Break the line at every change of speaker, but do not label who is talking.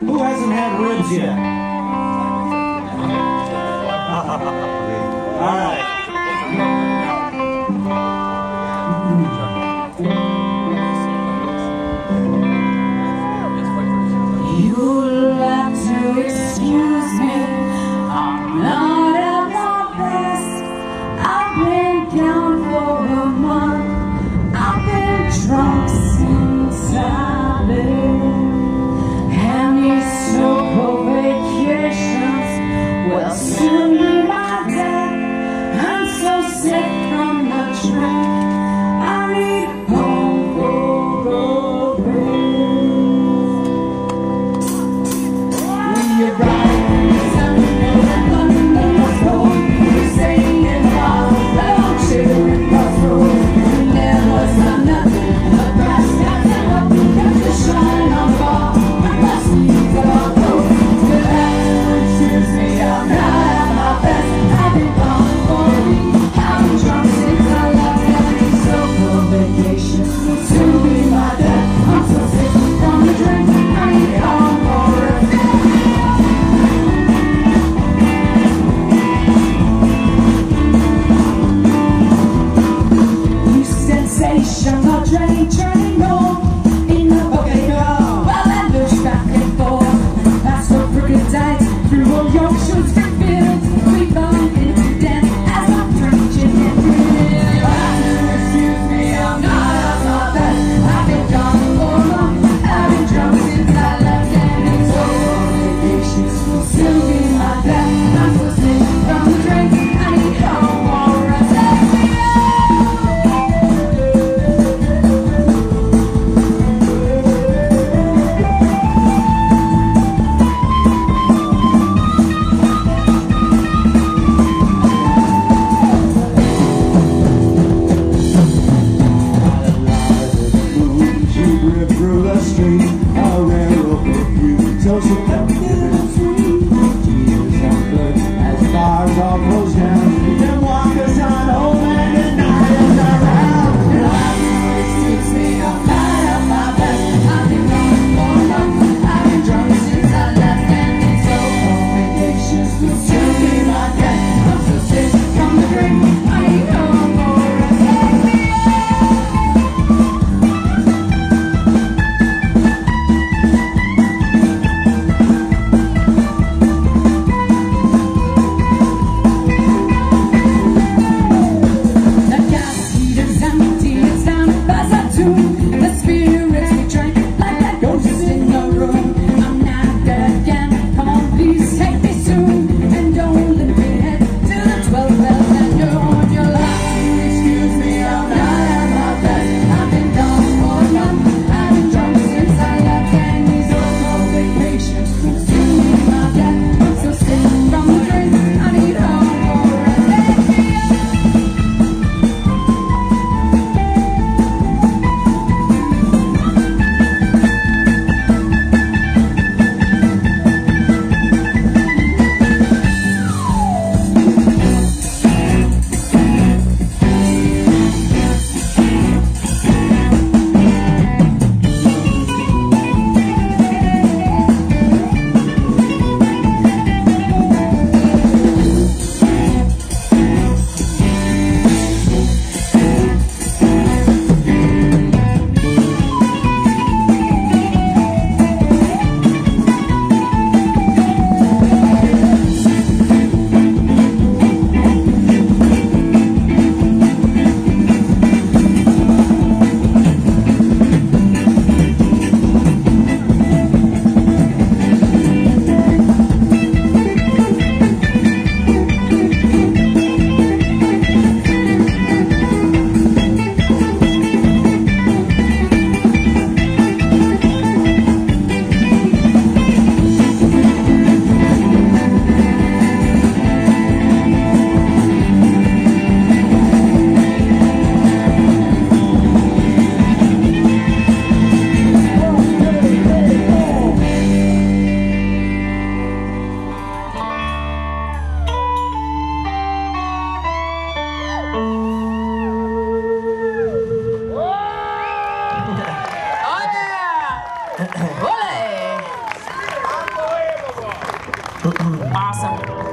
Who hasn't had ribs yet?
The awesome.